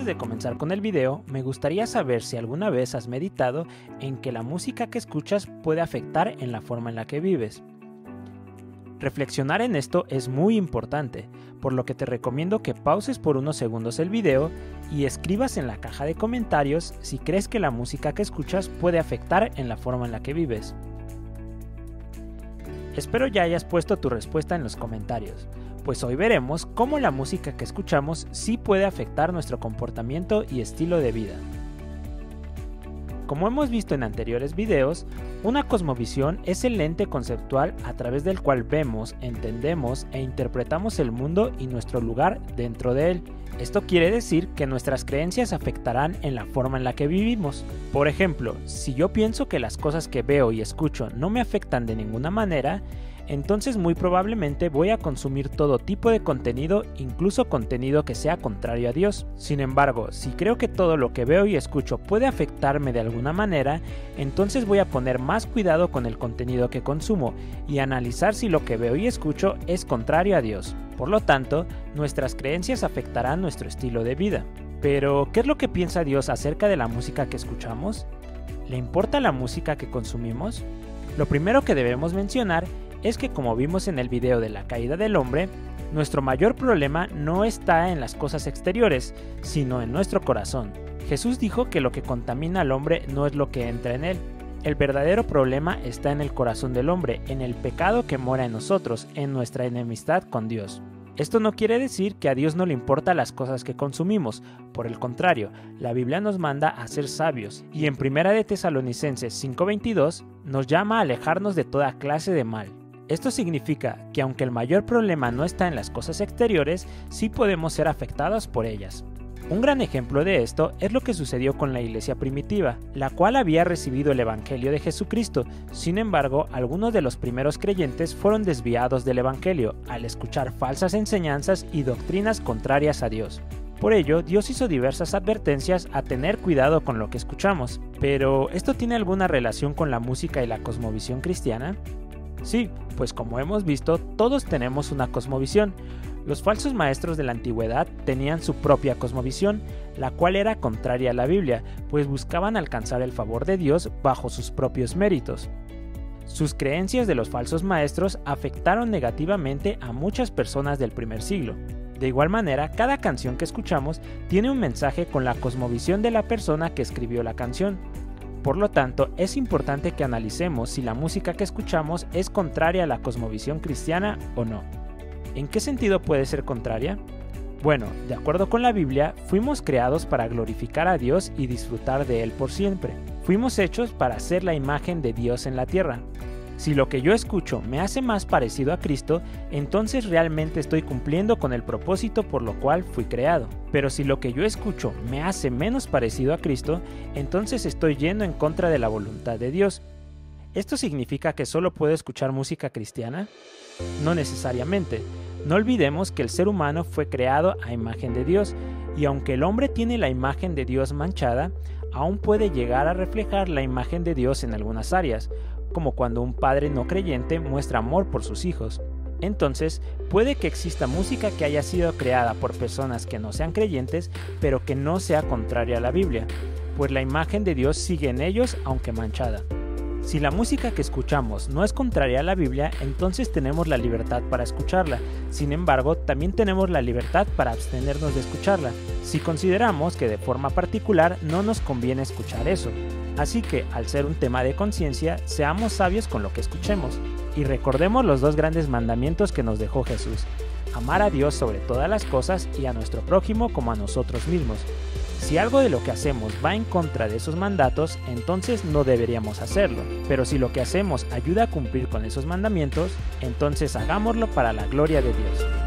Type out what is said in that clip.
Antes de comenzar con el video, me gustaría saber si alguna vez has meditado en que la música que escuchas puede afectar en la forma en la que vives. Reflexionar en esto es muy importante, por lo que te recomiendo que pauses por unos segundos el video y escribas en la caja de comentarios si crees que la música que escuchas puede afectar en la forma en la que vives. Espero ya hayas puesto tu respuesta en los comentarios, pues hoy veremos cómo la música que escuchamos sí puede afectar nuestro comportamiento y estilo de vida. Como hemos visto en anteriores videos, una cosmovisión es el lente conceptual a través del cual vemos, entendemos e interpretamos el mundo y nuestro lugar dentro de él. Esto quiere decir que nuestras creencias afectarán en la forma en la que vivimos. Por ejemplo, si yo pienso que las cosas que veo y escucho no me afectan de ninguna manera, entonces muy probablemente voy a consumir todo tipo de contenido, incluso contenido que sea contrario a Dios. Sin embargo, si creo que todo lo que veo y escucho puede afectarme de alguna manera, entonces voy a poner más cuidado con el contenido que consumo y analizar si lo que veo y escucho es contrario a Dios. Por lo tanto, nuestras creencias afectarán nuestro estilo de vida. Pero, ¿qué es lo que piensa Dios acerca de la música que escuchamos? ¿Le importa la música que consumimos? Lo primero que debemos mencionar es que como vimos en el video de la caída del hombre, nuestro mayor problema no está en las cosas exteriores, sino en nuestro corazón. Jesús dijo que lo que contamina al hombre no es lo que entra en él. El verdadero problema está en el corazón del hombre, en el pecado que mora en nosotros, en nuestra enemistad con Dios. Esto no quiere decir que a Dios no le importa las cosas que consumimos, por el contrario, la Biblia nos manda a ser sabios, y en 1 de Tesalonicenses 5:22 nos llama a alejarnos de toda clase de mal. Esto significa que aunque el mayor problema no está en las cosas exteriores, sí podemos ser afectados por ellas. Un gran ejemplo de esto es lo que sucedió con la iglesia primitiva, la cual había recibido el Evangelio de Jesucristo. Sin embargo, algunos de los primeros creyentes fueron desviados del Evangelio al escuchar falsas enseñanzas y doctrinas contrarias a Dios. Por ello, Dios hizo diversas advertencias a tener cuidado con lo que escuchamos. Pero, ¿esto tiene alguna relación con la música y la cosmovisión cristiana? Sí, pues como hemos visto, todos tenemos una cosmovisión. Los falsos maestros de la antigüedad tenían su propia cosmovisión, la cual era contraria a la Biblia, pues buscaban alcanzar el favor de Dios bajo sus propios méritos. Sus creencias de los falsos maestros afectaron negativamente a muchas personas del primer siglo. De igual manera, cada canción que escuchamos tiene un mensaje con la cosmovisión de la persona que escribió la canción. Por lo tanto, es importante que analicemos si la música que escuchamos es contraria a la cosmovisión cristiana o no. ¿En qué sentido puede ser contraria? Bueno, de acuerdo con la Biblia, fuimos creados para glorificar a Dios y disfrutar de Él por siempre. Fuimos hechos para ser la imagen de Dios en la tierra. Si lo que yo escucho me hace más parecido a Cristo, entonces realmente estoy cumpliendo con el propósito por lo cual fui creado. Pero si lo que yo escucho me hace menos parecido a Cristo, entonces estoy yendo en contra de la voluntad de Dios. ¿Esto significa que solo puedo escuchar música cristiana? No necesariamente. No olvidemos que el ser humano fue creado a imagen de Dios, y aunque el hombre tiene la imagen de Dios manchada, aún puede llegar a reflejar la imagen de Dios en algunas áreas, como cuando un padre no creyente muestra amor por sus hijos. Entonces, puede que exista música que haya sido creada por personas que no sean creyentes, pero que no sea contraria a la Biblia, pues la imagen de Dios sigue en ellos aunque manchada. Si la música que escuchamos no es contraria a la Biblia, entonces tenemos la libertad para escucharla. Sin embargo, también tenemos la libertad para abstenernos de escucharla, si consideramos que de forma particular no nos conviene escuchar eso. Así que, al ser un tema de conciencia, seamos sabios con lo que escuchemos y recordemos los dos grandes mandamientos que nos dejó Jesús. Amar a Dios sobre todas las cosas y a nuestro prójimo como a nosotros mismos. Si algo de lo que hacemos va en contra de esos mandatos, entonces no deberíamos hacerlo. Pero si lo que hacemos ayuda a cumplir con esos mandamientos, entonces hagámoslo para la gloria de Dios.